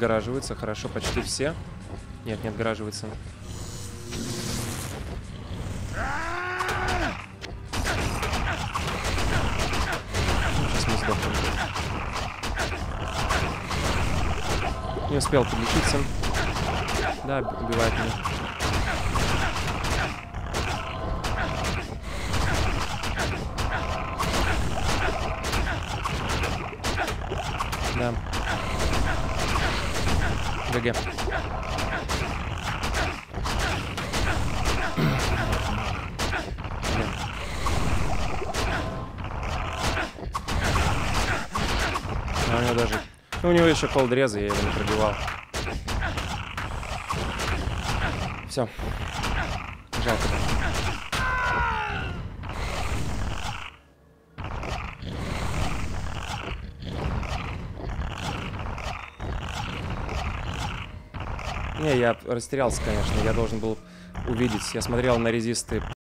отгораживаются. Хорошо, почти все. Нет, не отгораживаются. Не успел подлечиться. Да, убивает меня. Да. Блин. А у него даже... Ну, у него еще колдрезы, я его не пробивал. Все. Жалко, да. Не, я растерялся, конечно. Я должен был увидеть. Я смотрел на резисты